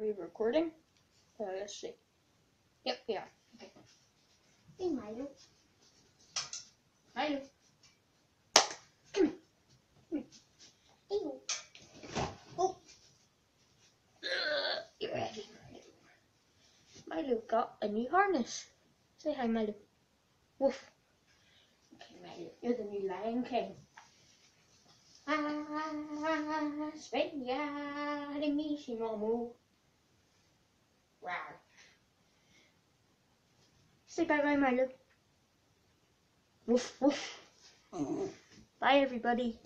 we recording? Uh, let's see. Yep, we are. Okay. Hey, Milo. Milo. Hey. Uh, you're ready, Milo. Milo got a new harness. Say hi, Milo. Woof. Okay, Milo, you're the new Lion King. Ah, svegliatissimo. Wow. Say bye bye, Milo. Woof, woof. Mm-hmm. Bye, everybody.